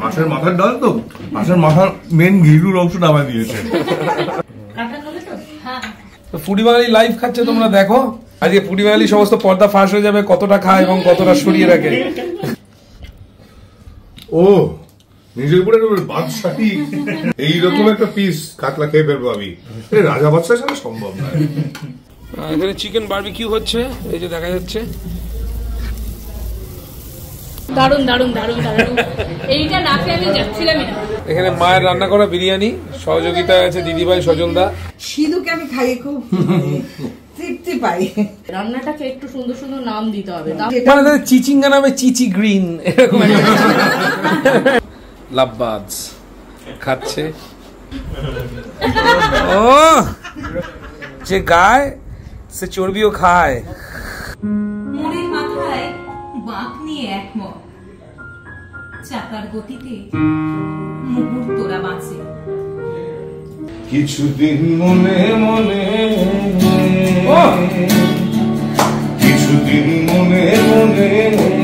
মাছের মাথার ডাল তো? মাছের মাথার মেন ঘিলুর অংশ নামায় দিয়েছে। তো তো ফুডি বাঙালি লাইভ খাচ্ছে তোমরা দেখো। আজকে ফুডি বাঙালি সমস্ত পর্দা ফাঁস হয়ে যাবে কতটা খায় এবং কতটা সরিয়ে রাখে। ও নিজের উপরে বাদশাহী। এইরকম একটা পিস কাতলা খেয়ে ফেলব আমি। রাজা বাদশাহ ছাড়া সম্ভব না এখানে চিকেন বার্বিকিউ হচ্ছে এই যে দেখা যাচ্ছে। দারুণ দারুণ দারুণ দারুণ এইটা নাকে আমি যাচ্ছিলামই না। এখানে মায়ের রান্না করা বিরিয়ানি সহযোগিতায় আছে দিদিভাই সজলদা। সিধুকে আমি খাইয়ে খুব তৃপ্তি পাই। রান্নাটাকে একটু সুন্দর সুন্দর নাম দিতে হবে। মানে চিচিঙ্গা নামে চিচি গ্রিন এরকম লাভবাজ খাচ্ছে। ও যে গায় সে চর্বিও খায়। চাকার গতিতে মুহূর্তরা বাঁচে। কিছুদিন মনে মনে কিছুদিন মনে মনে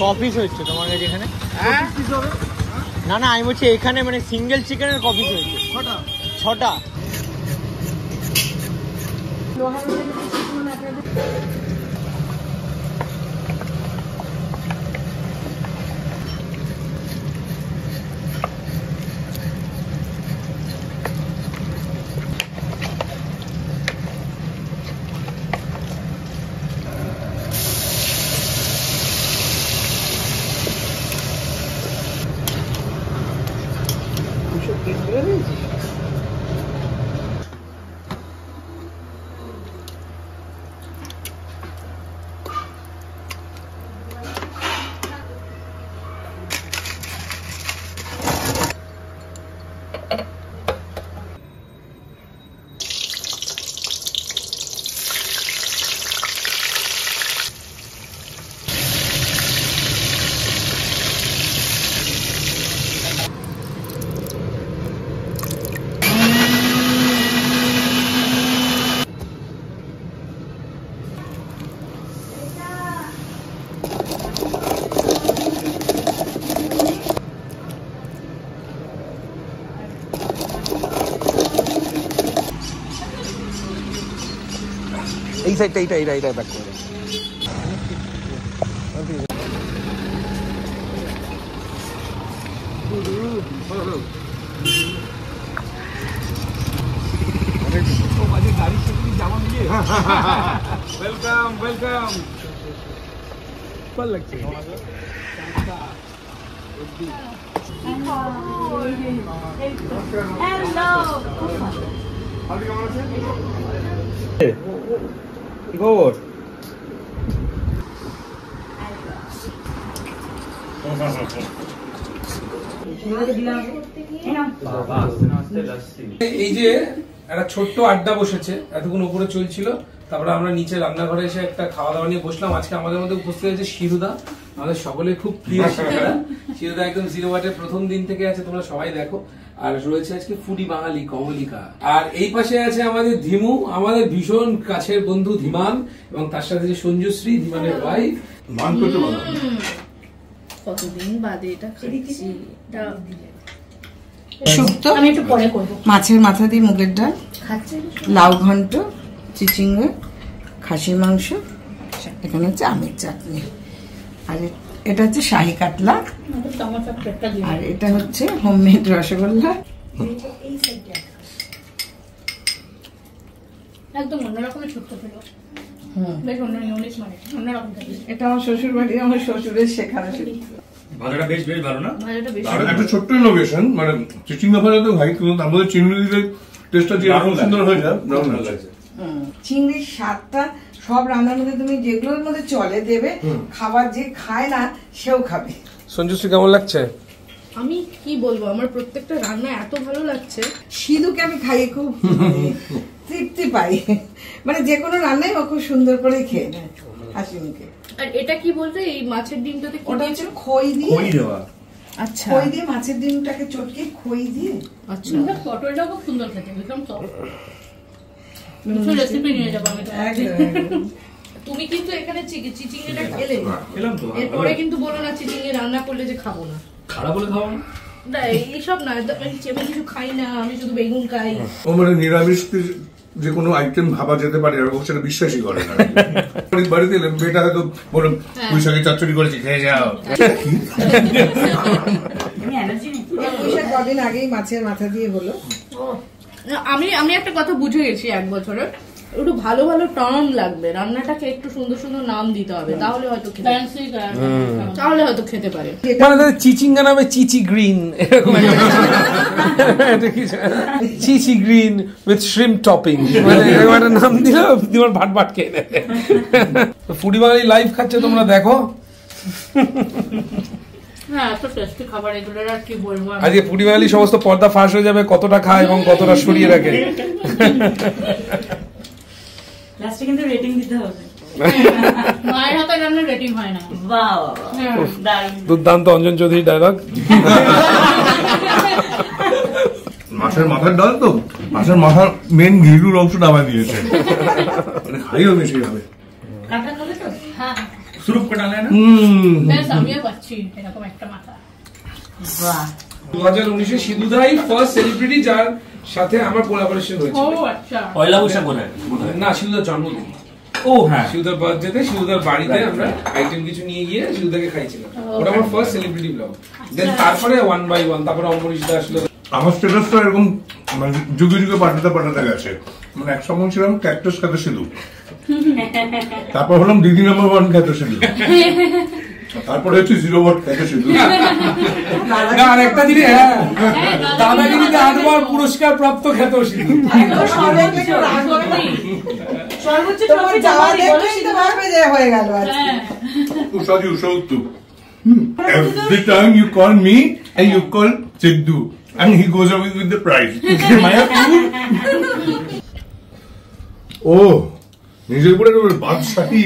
কপিস হচ্ছে তোমাদের এখানে? না না আমি বলছি এখানে মানে সিঙ্গেল চিকেনের কপিস হয়েছে? ছটা। এই সাইডটা এইটা এইটা এইটা ব্যাক করে ওয়েলকাম ওয়েলকাম লাগছে কি এই যে একটা ছোট্ট আড্ডা বসেছে, এতক্ষণ উপরে চলছিল, তারপরে আমরা নিচে রান্নাঘরে এসে একটা খাওয়া দাওয়া নিয়ে বসলাম। আজকে আমাদের মধ্যে উপস্থিত হয়েছে শিরুদা। আমাদের সকলে খুব প্রিয় শিরুদা। শিরুদা একদম জিরো ওয়াটের প্রথম দিন থেকে আছে, তোমরা সবাই দেখো। আর রয়েছে আজকে ফুডি বাঙালি কমলিকা। আর এই পাশে আছে আমাদের ধিমু আমাদের ভীষণ কাছের বন্ধু ধীমান এবং তার সাথে যে সঞ্জুশ্রী ধীমানের ওয়াইফ মান করতে পারো কতদিন বাদে এটা খাচ্ছি শুক্তো? আমি একটু পরে করব। মাছের মাথা দিয়ে মুগের ডাল লাউ ঘন্ট চিচিঙ্গা খাসির মাংস এখানে হচ্ছে আমের চাটনি। আর এটা হচ্ছে শাহি কাতলা। আর এটা হচ্ছে হোমমেড রসগোল্লা। একদম অন্যরকমের ছোট্ট ছিল। মানে এটা আমার শ্বশুর বাড়ি আমার শ্বশুরের শেখানো শিখতো ভাজাটা বেশ বেশ ভালো না? ভাজাটা বেশি আর একটা ছোট্ট ইনোভেশন মানে চিচিঙ্গা ভাজা তো ভাই তার চিংড়ি দিলে টেস্টটা যে সুন্দর হয়ে যায় দারুণ ভালো লাগছে। চিংড়ির স্বাদটা সব রান্নার মধ্যে তুমি যেগুলোর মধ্যে চলে দেবে খাবার যে খায় না সেও খাবে। সঞ্জুশ্রী কেমন লাগছে? আমি কি বলব আমার প্রত্যেকটা রান্না এত ভালো লাগছে। সিধুকে আমি খাইয়ে খুব তৃপ্তি পাই। মানে যে কোনো রান্নাই ও খুব সুন্দর করে খেয়ে নেয় হাসি মুখে আর এটা কি বলতে এই মাছের ডিমটাতে কি ওটা হচ্ছে খই দিয়ে? খই দেওয়া। আচ্ছা। খই দিয়ে মাছের ডিমটাকে চটকে খই দিয়ে আচ্ছা। পটলটা খুব সুন্দর খেতে একদম সফট কিছু রেসিপি নিয়ে যাব আমি। তুমি কিন্তু এখানে চিচিংড়িটা খেলে। খেলাম তো। এরপরে কিন্তু বলো না চিচিংড়ি রান্না করলে যে খাব না। খারাপ বলে খাওয়া না? না এইসব না আমি কিছু খাই না আমি শুধু বেগুন খাই। ও মানে নিরামিষ যে কোনো আইটেম ভাবা যেতে পারে আর ও সেটা বিশ্বাসই করে না। বাড়ি- বাড়িতে এলে মেয়েটা হয়তো চচ্চড়ি করেছি খেয়ে যাও। কদিন আগেই মাছের মাথা দিয়ে হলো। আমি আমি একটা কথা বুঝে গেছি এক বছরে একটু ভালো ভালো টার্ম লাগবে রান্নাটাকে একটু সুন্দর সুন্দর নাম দিতে হবে তাহলে হয়তো তাহলে হয়তো খেতে পারে। মানে তাদের চিচিঙ্গা নামে চিচি গ্রিন এরকম। কিছু। চিচি গ্রিন উইথ শ্রিম টপিং মানে এরকম একটা নাম দিল তোমার ভাট ভাট খেয়ে নেবে। ফুডি বাঙালি লাইভ খাচ্ছে তোমরা দেখো। হ্যাঁ। আজকে ফুডি বাঙালি সমস্ত পর্দা ফাঁস হয়ে যাবে কতটা খায় এবং কতটা সরিয়ে রাখে। কিন্তু রেটিং দিতে হবে। মায়ের হাতে রান্না রেটিং হয় দুর্দান্ত অঞ্জন চৌধুরী ডায়লগ মাছের মাথার ডাল তো? মাছের মাথার মেন ঘিলুর অংশ নামায় দিয়েছে। মানে খাইও বেশি হবে সুরুপ কাটালে না ব্যাস আমিও পাচ্ছি এরকম একটা মাথা বাহ দু হাজার সিধুদাই ফার্স্ট সেলিব্রিটি যার সাথে আমার কোলাবোরেশন হয়েছে ও আচ্ছা। পয়লা বৈশাখ বোধহয়। না সিধুদার জন্মদিন। ও হ্যাঁ। বার্থডেতে বাড়িতে আমরা আইটেম কিছু নিয়ে গিয়ে শিউদাকে খাইছিলাম ওটা আমার ফার্স্ট সেলিব্রিটি ব্লগ দেন তারপরে ওয়ান বাই ওয়ান তারপরে অম্বরীশ দা আসলো আমার স্ট্যাটাসটা এরকম মানে যুগে যুগে পাল্টাতে পাল্টাতে গেছে। মানে এক সময় ছিলাম ক্যাক্টাস খেতে সিধু তারপর হলাম দিদি নাম্বার ওয়ান খেতে সিধু তারপরে হচ্ছে জিরো না আর একটা জিনিস হ্যাঁ দাদাগিরিতে আটবার পুরস্কার প্রাপ্ত খ্যাত তো হয়ে Every time you call me and you call Siddu and he goes away with the prize. Maya ও নিজের উপরে বাদশাহী।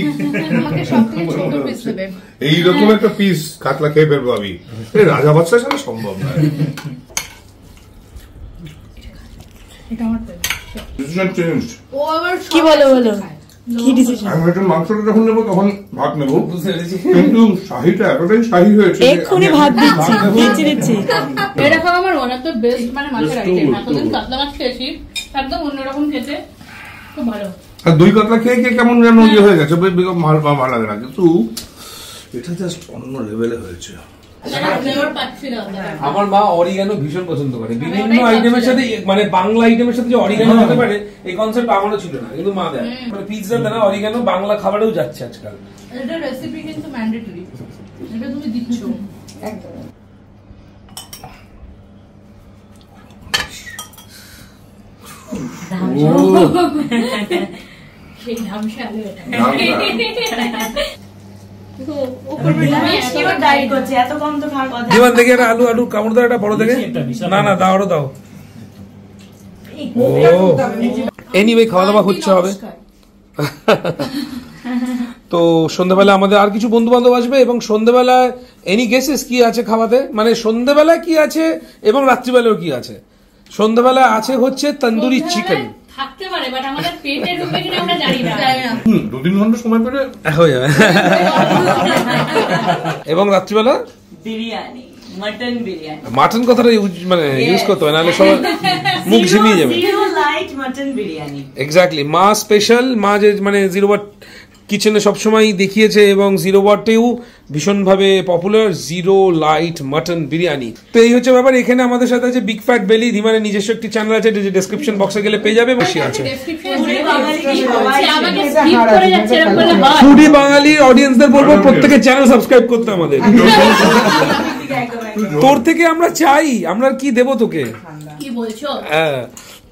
এইরকম একটা পিস কাতলা খেয়ে ফেলব আমি। রাজা বাদশাহ ছাড়া সম্ভব আবার কি বলো, বলো? কি ডিসিশন আমি হয়তো মাংসটা যখন নেব তখন ভাত নেব। কিন্তু শাহিটা এতটাই শাহি হয়েছে এক্ষুনি ভাত দিচ্ছি দিচ্ছি দিচ্ছি। এরকম আমার ওয়ান অফ দ্য বেস্ট মানে মাছের আইটেম এতদিন কাতলা মাছ খেয়েছি একদম অন্যরকম খেতে। খুব ভালো। আর দই কাতলা খেয়ে খেয়ে কেমন যেন ইয়ে হয়ে গেছে ভালো ভালো লাগে না কিন্তু এটা জাস্ট অন্য লেভেলে হয়েছে। আমার মা অরিগানো ভীষণ পছন্দ করে। বিভিন্ন আইটেমের সাথে মানে বাংলা আইটেমের সাথে যে অরিগানো হতে পারে এই কনসেপ্ট আমারও ছিল না কিন্তু মা দেয়। মানে পিৎজা দেয় না অরিগানো বাংলা খাবারেও যাচ্ছে আজকাল। এটা রেসিপি কিন্তু ম্যান্ডেটরি এটা তুমি দিচ্ছ। একদম। সেই এটা জীবন দেখি একটা আলু আলু কামড় দাও একটা বড় দেখে। না না দাও। আরও দাও ও। এনিওয়ে খাওয়া দাওয়া হচ্ছে হবে। তো সন্ধ্যাবেলা আমাদের আর কিছু বন্ধু বান্ধব আসবে এবং সন্ধ্যাবেলায় এনি গেসেস কি আছে খাওয়াতে? মানে সন্ধ্যাবেলায় কি আছে এবং রাত্রিবেলাও কি আছে? সন্ধ্যাবেলা আছে হচ্ছে তন্দুরি চিকেন থাকতে পারে বাট আমাদের পেটে ঢুকবে কিনা আমরা জানি না। হুম, দু তিন ঘণ্টা সময় পেলে হয়ে যাবে। এবং রাত্রিবেলা? বিরিয়ানি মটন বিরিয়ানি। মাটন কথাটা ইউজ- মানে ইউজ করতে হয় নাহলে সবাই মুখ ঝিমিয়ে যাবে। Zero light mutton biryani. Exactly মা স্পেশাল মা যে মানে জিরো ওয়াট কিচেনে সবসময় দেখিয়েছে এবং জিরো ওয়াটেও ভীষণভাবে popular zero light mutton biryani তো এই হচ্ছে ব্যাপার এখানে আমাদের সাথে আছে বিগ ফ্যাট বেলি ধীমানের নিজস্ব একটি চ্যানেল আছে যে ডেসক্রিপশন বক্সে গেলে পেয়ে যাবে আছে। বলে? হয় ফুডি বাঙালির অডিয়েন্সদের বলব প্রত্যেকে চ্যানেল সাবস্ক্রাইব করতে আমাদের। তোর থেকে আমরা চাই আমরা কি দেবো তোকে? কি বলছো? হ্যাঁ।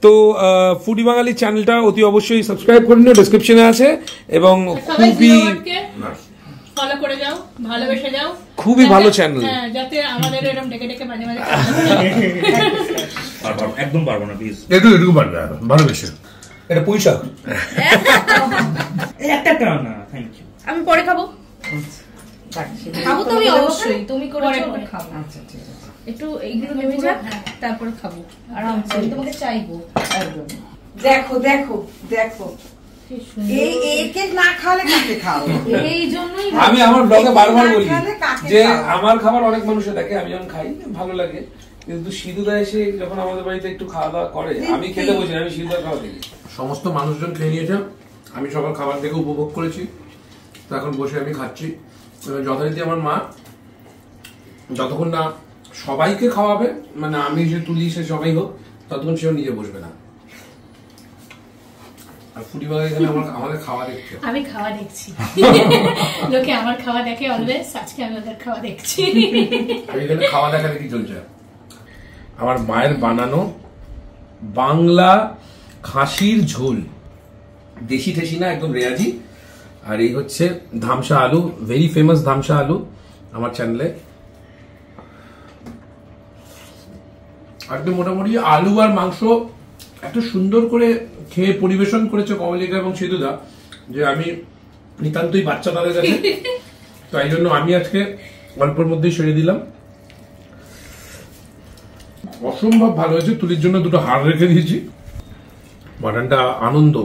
তো ফুডি বাঙালি চ্যানেলটা অতি অবশ্যই সাবস্ক্রাইব করে নিও ডেসক্রিপশনে আছে এবং খুবই ফলো করে যাও ভালোবেসে যাও। খুবই ভালো channel। হ্যাঁ, যাতে আমাদের এরকম ডেকে ডেকে মাঝে মাঝে একদম পারব না প্লিজ একটু এটুকু পারবে ভালোবেসে। এটা একটা না থ্যাংক ইউ আমি পরে খাব। খাব তো আমি তোমাকে দেবো অবশ্যই তুমি করে খাব। আচ্ছা ঠিক আছে। একটু এইগুলো নেমে যাক তারপরে খাব। আরামসে আমি তোমাকে চাইব একদম। দেখো দেখো দেখো। এই একে না খাওয়ালে কাকে খাও এই জন্যই আমি আমার ব্লগে বারবার বলি যে আমার খাবার অনেক মানুষে দেখে আমি যখন খাই ভালো লাগে। কিন্তু সিধুদা এসে যখন আমাদের বাড়িতে একটু খাওয়া দাওয়া করে আমি খেতে বসি আমি সিধুদার খাওয়া দেখি সমস্ত মানুষজন খেয়ে নিয়েছে আমি সবার খাবার থেকে উপভোগ করেছি। তো এখন বসে আমি খাচ্ছি। যথারীতি আমার মা যতক্ষণ না সবাইকে খাওয়াবে মানে আমি যে তুলি সে সবাই হোক ততক্ষণ সেও নিজে বসবে না। খাওয়া দেখছে। আমি খাওয়া দেখছি। লোকে আমার খাওয়া দেখে অলওয়েজ আজকে আমি ওদের খাওয়া দেখছি। খাওয়া দেখা দেখি চলছে? আমার মায়ের বানানো বাংলা খাসির ঝোল। দেশি ঠেসি না একদম রেয়াজি। আর এই হচ্ছে ধামসা আলু ভেরি ফেমাস ধামসা আলু আমার চ্যানেলে আজকে মোটামুটি আলু আর মাংস এত সুন্দর করে খেয়ে পরিবেশন করেছে কমলিকা এবং সিধুদা যে আমি নিতান্তই বাচ্চা তাদের কাছে। তাই জন্য আমি আজকে অল্পের মধ্যেই সেরে দিলাম। অসম্ভব ভালো হয়েছে তুলির জন্য দুটো হাড় রেখে দিয়েছি। মাটনটা আনন্দ।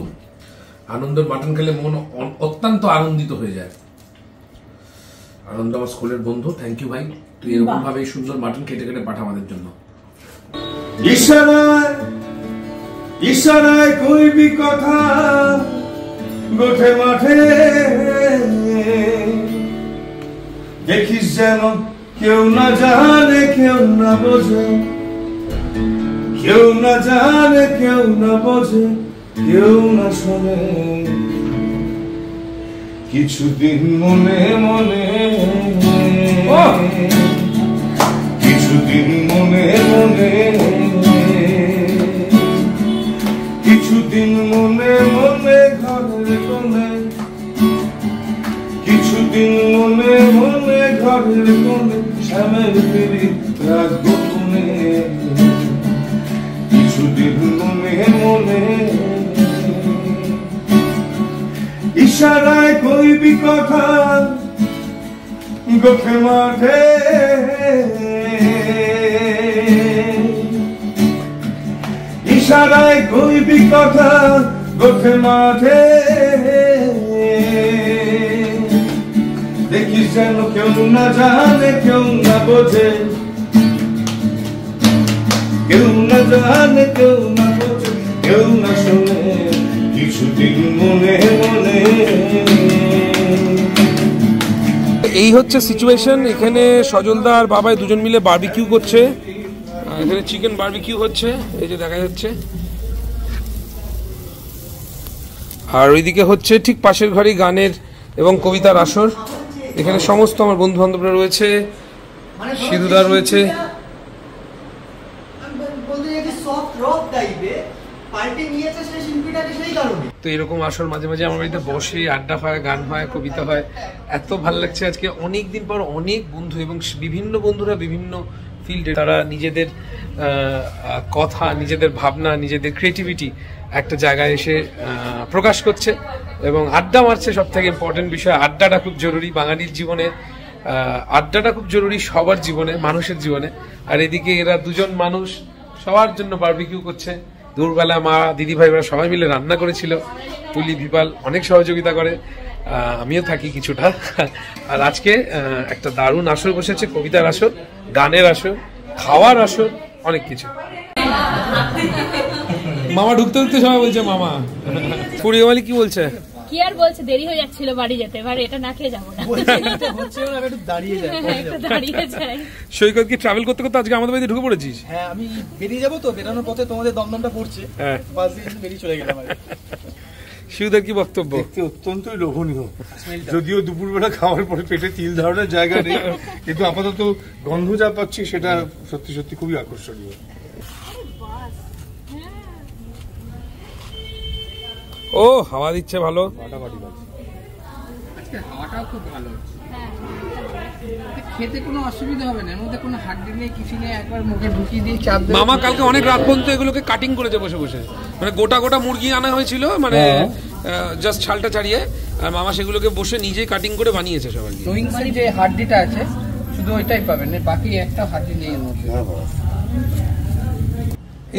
আনন্দের মাটন খেলে মন অত্যন্ত আনন্দিত হয়ে যায়। আনন্দ আমার স্কুলের বন্ধু থ্যাংক ইউ ভাই। তুই এরকম ভাবে সুন্দর মাটন কেটে কেটে পাঠা আমাদের জন্য। ইশারায় ইশারায় কইবি কথা, গোঠে মাঠে। দেখিস যেন কেউ না জানে, কেউ না বোঝে। কেউ না জানে, কেউ না বোঝে, কেউ না শোনে। কিছুদিন মনে মনে কিছুদিন মনে মনে। কিছুদিন মনে মনে ঘরের কোণে কিছুদিন মনে মনে ঘরের কোণে শ্যামের গোপনে কিছুদিন মনে মনে। ইশারায় কইবি কথা গোখে মাঠে। ইশারায় কইবি কথা গোখে মাঠে। দেখিস যেন কেউ না জানে, কেউ না বোঝে। কেউ না জানে, কেউ না বোঝে, কেউ না শোনে, কিছুদিন মনে মনে। এই হচ্ছে সিচুয়েশন এখানে সজলদা আর বাবাই দুজন মিলে বারবিকিউ করছে। এখানে চিকেন বারবিকিউ হচ্ছে, এই যে দেখা যাচ্ছে। আর ওইদিকে হচ্ছে ঠিক পাশের ঘরেই গানের এবং কবিতার আসর। এখানে সমস্ত আমার বন্ধু বান্ধবরা রয়েছে, সিধুদা রয়েছে। তো এরকম আসর মাঝে মাঝে আমার বাড়িতে বসে, আড্ডা হয়, গান হয়, কবিতা হয়। এত ভালো লাগছে আজকে। অনেক দিন পর অনেক বন্ধু এবং বিভিন্ন বন্ধুরা বিভিন্ন ফিল্ডে তারা নিজেদের কথা, নিজেদের ভাবনা, নিজেদের ক্রিয়েটিভিটি একটা জায়গায় এসে প্রকাশ করছে এবং আড্ডা মারছে সব থেকে ইম্পর্টেন্ট বিষয়, আড্ডাটা খুব জরুরি বাঙালির জীবনে আড্ডাটা খুব জরুরি সবার জীবনে, মানুষের জীবনে। আর এদিকে এরা দুজন মানুষ, সবার জন্য বারবিকিউ করছে। দুপুরবেলা মা দিদি ভাইরা সবাই মিলে রান্না করেছিল। তুলি ভিপাল অনেক সহযোগিতা করে। আমিও থাকি কিছুটা। আর আজকে একটা দারুণ আসর বসেছে, কবিতার আসর। গানের আসর খাওয়ার আসর অনেক কিছু। মামা ঢুকতে ঢুকতে সবাই বলছে মামা। ফুরিয়ামালি কি বলছে? কি আর বলছে? দেরি হয়ে যাচ্ছিল বাড়ি যেতে এবার এটা না খেয়ে যাব না। দাঁড়িয়ে যায়। একটু দাঁড়িয়ে যাই সৈকত কি ট্রাভেল করতে করতে আজকে আমাদের বাড়িতে ঢুকে পড়েছিস? হ্যাঁ আমি বেরিয়ে যাব তো বেরানোর পথে তোমাদের দমদমটা পড়ছে। হ্যাঁ। পাশ দিয়ে বেরিয়ে চলে গেলাম আর কি। শিউদের কি বক্তব্য? দেখতে অত্যন্তই লোভনীয়। যদিও দুপুরবেলা খাওয়ার পরে পেটে তিল ধারণের জায়গা নেই কিন্তু আপাতত গন্ধ যা পাচ্ছি সেটা সত্যি সত্যি খুবই আকর্ষণীয়। ও হাওয়া দিচ্ছে ভালো। হাওয়াটাও খুব ভালো খেতে কোনো অসুবিধা হবে না। এর মধ্যে কোনো হাড্ডি নেই কিছু নেই একবার মুখে ঢুকিয়ে দিয়ে চাপ মামা কালকে অনেক রাত পর্যন্ত এগুলোকে কাটিং করেছে বসে বসে। মানে গোটা গোটা মুরগি আনা হয়েছিল মানে জাস্ট ছালটা ছাড়িয়ে আর মামা সেগুলোকে বসে নিজেই কাটিং করে বানিয়েছে সবাই। উইংসের যে হাড্ডিটা আছে শুধু ওইটাই পাবেন বাকি একটা হাড্ডি নেই এর মধ্যে।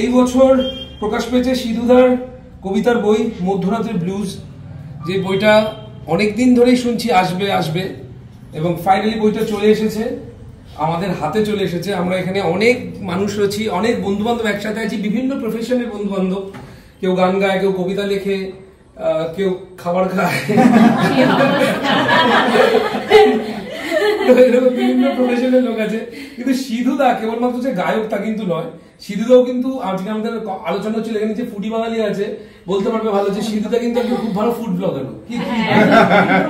এই বছর প্রকাশ পেয়েছে সিধুদার কবিতার বই মধ্যরাতের ব্লুজ যে বইটা অনেক দিন ধরেই শুনছি আসবে আসবে। এবং ফাইনালি বইটা চলে এসেছে। আমাদের হাতে চলে এসেছে। আমরা এখানে অনেক মানুষ রয়েছি অনেক বন্ধু বান্ধব একসাথে আছি বিভিন্ন প্রফেশনের বন্ধু বান্ধব কেউ গান গায় কেউ কবিতা লেখে কেউ খাবার খায়। এরকম বিভিন্ন প্রফেশনের লোক আছে। কিন্তু সিধুদা কেবলমাত্র যে গায়ক তা কিন্তু নয়। সিধুদাও কিন্তু আজকে আমাদের আলোচনা হচ্ছিল এখানে যে ফুডি বাঙালি আছে বলতে পারবে ভালো যে সিধুদা কিন্তু খুব ভালো ফুড ব্লগার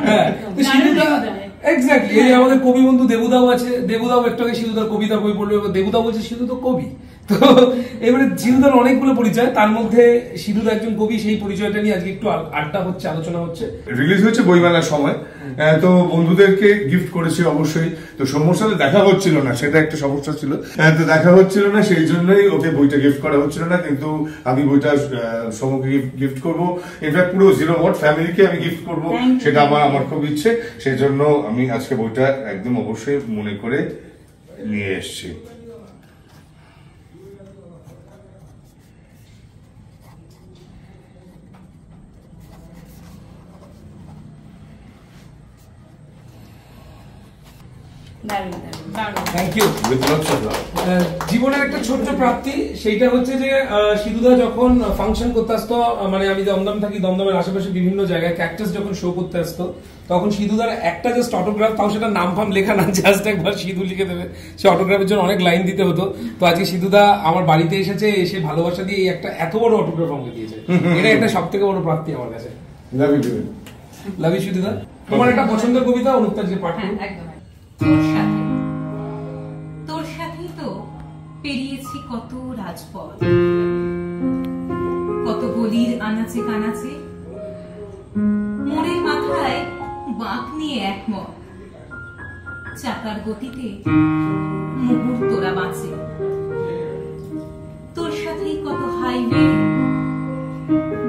হ্যাঁ। তো সিধুদা এক্স্যাক্টলি এই আমাদের কবি বন্ধু দেবুদাও আছে দেবুদাও একটু আগে সিধুদার কবিতা বই পড়ল এবার দেবুদা বলছে সিধু তো কবি। তো এবারে সিধুদার অনেকগুলো পরিচয় তার মধ্যে সিধুদা একজন কবি সেই পরিচয়টা নিয়ে আজকে একটু আড্ডা হচ্ছে আলোচনা হচ্ছে। রিলিজ হয়েছে বইমেলার সময়। তো বন্ধুদেরকে গিফট করেছি অবশ্যই। তো সৌম্যর সাথে দেখা হচ্ছিল না সেটা একটা সমস্যা ছিল। তো দেখা হচ্ছিল না সেই জন্যই ওকে বইটা গিফট করা হচ্ছিল না কিন্তু আমি বইটা আহ, সৌম্যকে গিফট করব। ইনফ্যাক্ট পুরো জিরো ওয়াট ফ্যামিলিকে আমি গিফট করব। সেটা আমার আমার খুব ইচ্ছে সেই জন্য আমি আজকে বইটা একদম অবশ্যই মনে করে নিয়ে এসেছি thank you with lots of love আহ, জীবনের একটা ছোট্ট প্রাপ্তি সেইটা হচ্ছে যে সিধুদা যখন ফাংশন করতে আসতো মানে আমি দমদম থাকি দমদমের আশেপাশে বিভিন্ন জায়গায় ক্যাক্টাস যখন শো করতে আসতো তখন সিধুদার একটা জাস্ট অটোগ্রাফ তাও সেটা নাম ফাম লেখা না জাস্ট একবার সিধু লিখে দেবে। সে অটোগ্রাফের জন্য অনেক লাইন দিতে হতো। তো আজকে সিধুদা আমার বাড়িতে এসেছে এসে ভালোবাসা দিয়ে এই একটা এত বড় অটোগ্রাফ আমাকে দিয়েছে। এটা একটা সব থেকে বড় প্রাপ্তি আমার কাছে। লাভ ইউ লাভ ইউ সিধুদা। তোমার একটা পছন্দের কবিতা অনুত্তার যে পাঠ। একদম তোর সাথে। তো পেরিয়েছি কত রাজপথ। কত গলির মাথায় বাঁক নিয়ে একমত। চাকার গতিতে মুহূর্তরা বাঁচে। তোর সাথেই কত হাইওয়ে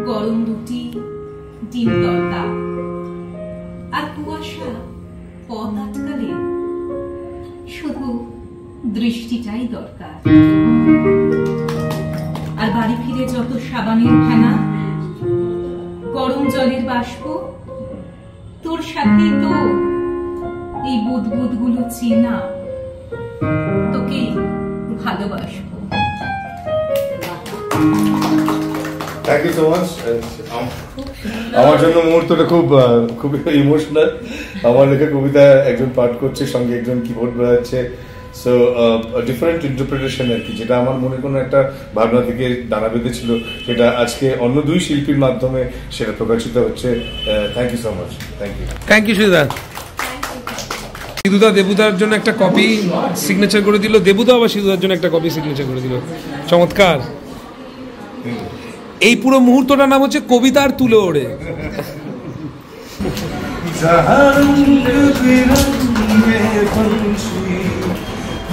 গরম রুটি দরকার। আর বাড়ি ফিরে যত সাবানের ফেনা গরম জলের বাষ্প তোর সাথে তো এই বুদবুদগুলো চেনা। তোকে ভালোবাসবো। থ্যাংক ইউ সো মাচ আমার জন্য মুহূর্তটা খুব আহ, খুব ইমোশনাল আমার লেখা কবিতা একজন পাঠ করছে সঙ্গে একজন কিবোর্ড বাজাচ্ছে। সো ডিফারেন্ট ইন্টারপ্রিটেশন আর কি যেটা আমার মনে কোনো একটা ভাবনা থেকে দাঁড়া বেঁধেছিল সেটা আজকে অন্য দুই শিল্পীর মাধ্যমে সেটা প্রকাশিত হচ্ছে। Thank you so much thank you thank you সুদা সিধুদা দেবুদার জন্য একটা কপি সিগনেচার করে দিল। দেবুদা বা সিধুদার জন্য একটা কপি সিগনেচার করে দিল। চমৎকার। এই পুরো মুহূর্তটার নাম হচ্ছে কবিতার তুলে ওড়ে। যাহার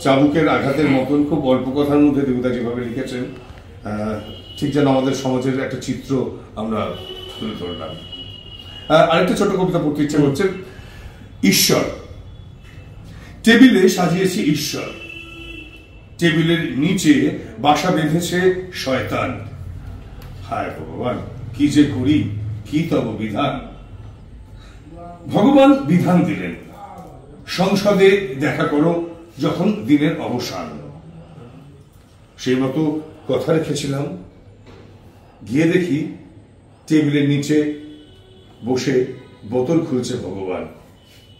চাবুকের আঘাতের মতন খুব অল্প কথার মধ্যে দেবতা যেভাবে লিখেছেন ঠিক যেন আমাদের সমাজের একটা চিত্র আমরা তুলে ধরলাম। আরেকটা ছোট কবিতা পড়তে ইচ্ছে করছে। ঈশ্বর। টেবিলে সাজিয়েছি ঈশ্বর। টেবিলের নিচে বাসা বেঁধেছে শয়তান। হায় ভগবান কি যে করি কি তব বিধান? ভগবান বিধান দিলেন। সংসদে দেখা করো যখন দিনের অবসান। সেই মতো কথা রেখেছিলাম। গিয়ে দেখি টেবিলের নিচে বসে বোতল খুলছে ভগবান।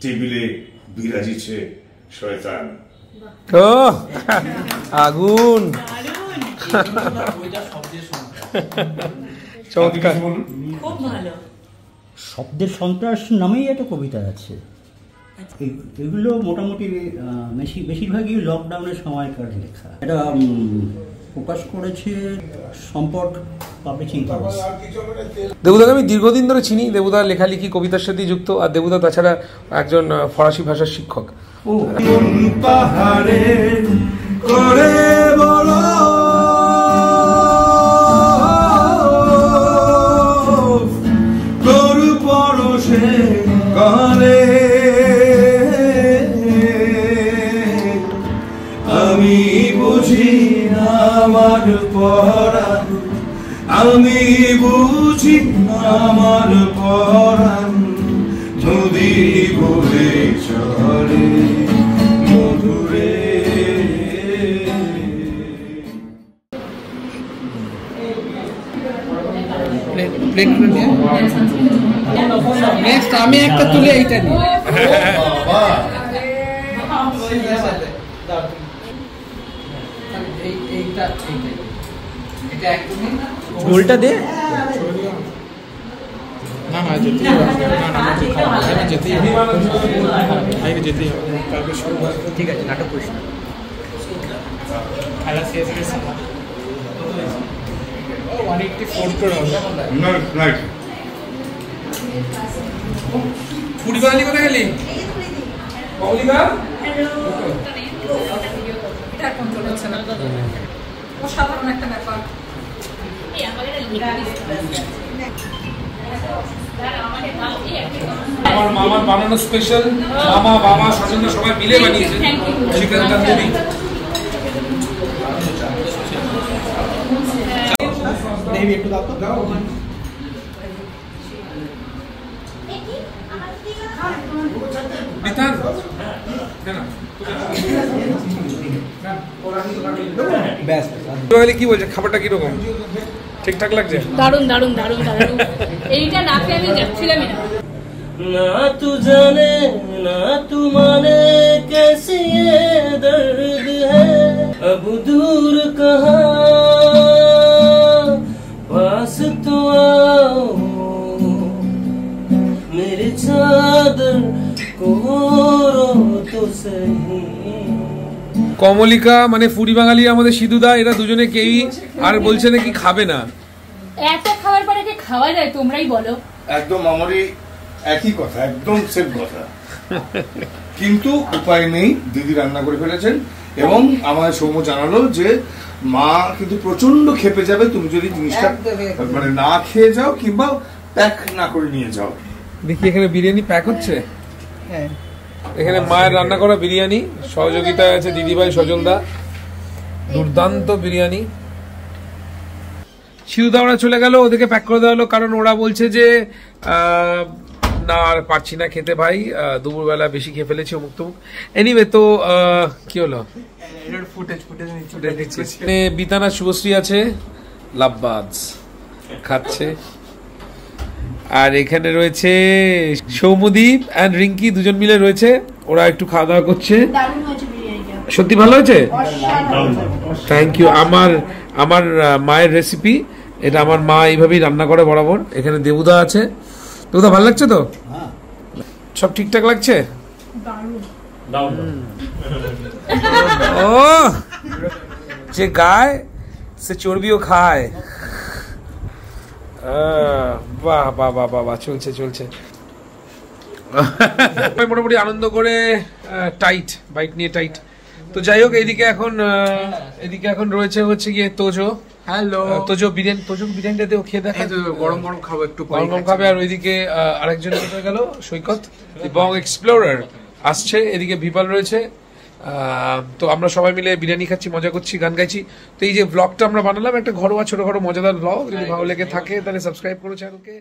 টেবিলে বিরাজিছে শয়তান। আগুন। চমৎকার। খুব ভালো। শব্দের সন্ত্রাস নামেই একটা কবিতা আছে। এগুলো মোটামুটি বেশি বেশিরভাগই লকডাউনের সময়কার লেখা। এটা প্রকাশ করেছে সম্পর্ক পাবলিশিং হাউস দেবুদাকে আমি দীর্ঘদিন ধরে চিনি। দেবুদা লেখালেখি কবিতার সাথে যুক্ত আর দেবুদা তাছাড়া একজন ফরাসি ভাষার শিক্ষক। ও। পাহাড়ে করে পরাণ আমি বুঝি আমার পরাণ। নদী বলে চলে মধুরে। নেক্সট আমি একটা তুলে এইটা নিই এই- এইটা এইটা এটা একদমই গোলটা দে। না না যেতেই হবে। না না আমাকে না, যেতেই হবে। আগে যেতেই হবে। কালকে শুরু করে ঠিক আছে নাটক করিস না। খেলা শেষ হয়ে গেছে। ওয়ান এইটটি ফোর করে কুড়ি বাঙালি কোথায় গেলি অসাধারণ একটা ব্যাপার। আমার মামার বানানো স্পেশাল মামা বাবা স্বজনরা সবাই মিলে বানিয়েছে। চিকেন তন্দুরি একটু দাও তো। দাও। বিতান দে ব্যাস কি বলছে? খাবারটা কীরকম? ঠিকঠাক লাগছে? দারুণ দারুণ দারুণ দারুণ এইটা না পেয়ে আমি যাচ্ছিলামই না। তু জানে না তু মানে কেসি দর্দ হব দূর কহা পাস তো আও মেরে চাদর কো তো সহী কমলিকা মানে ফুরি বাঙালি আমাদের সিধুদা এরা দুজনে কেউই আর বলছে নাকি খাবে না। এত খাবার পরে কি খাওয়া যায় তোমরাই বলো। একদম আমারই একই কথা একদম সেম কথা। কিন্তু উপায় নেই দিদি রান্না করে ফেলেছেন এবং আমার সৌম্য জানালো যে মা কিন্তু প্রচণ্ড খেপে যাবে তুমি যদি জিনিসটা মানে না খেয়ে যাও কিংবা প্যাক না করে নিয়ে যাও। দেখি এখানে বিরিয়ানি প্যাক হচ্ছে? হ্যাঁ। এখানে মায়ের রান্না করা বিরিয়ানি সহযোগিতায় আছে দিদিভাই সজলদা। দুর্দান্ত বিরিয়ানি। শিউদা ওরা চলে গেল ওদেরকে প্যাক করে দেওয়া হলো কারণ ওরা বলছে যে না আর পারছি না খেতে ভাই দুপুরবেলা বেশি খেয়ে ফেলেছি অমুক তমুক এনিওয়ে তো কি হলো? বিতানা শুভশ্রী আছে লাভবাজ খাচ্ছে। আর এখানে রয়েছে সৌমদীপ অ্যান্ড রিঙ্কি দুজন মিলে রয়েছে। ওরা একটু খাওয়া দাওয়া করছে সত্যি ভালো হয়েছে? থ্যাংক ইউ আমার আমার মায়ের রেসিপি এটা আমার মা এইভাবেই রান্না করে বরাবর। এখানে দেবুদা আছে। দেবুদা ভালো লাগছে তো? সব ঠিকঠাক লাগছে? ও যে গায় সে চর্বিও খায়। বাহ বাহ বাহ বাহ বাহ চলছে চলছে। মোটামুটি আনন্দ করে টাইট বাইক নিয়ে টাইট তো যাই হোক এইদিকে এখন আহ, এদিকে এখন রয়েছে হচ্ছে গিয়ে তোজো। হ্যালো তোজো বিরিয়ানি তোজো বিরিয়ানিটা দেও খেয়ে দেখা। গরম গরম খাব একটু গরম গরম খাবে আর ওইদিকে আরেকজন কোথায় গেল? সৈকত। এবং এক্সপ্লোরার আসছে এদিকে বিপাল রয়েছে। তো আমরা সবাই মিলে বিরিয়ানি খাচ্ছি মজা করছি গান গাইছি। তো এই যে ব্লগটা আমরা বানালাম একটা ঘরোয়া ছোট ঘরো মজাদার ব্লগ যদি ভালো লেগে থাকে তাহলে সাবস্ক্রাইব করো চ্যানেলকে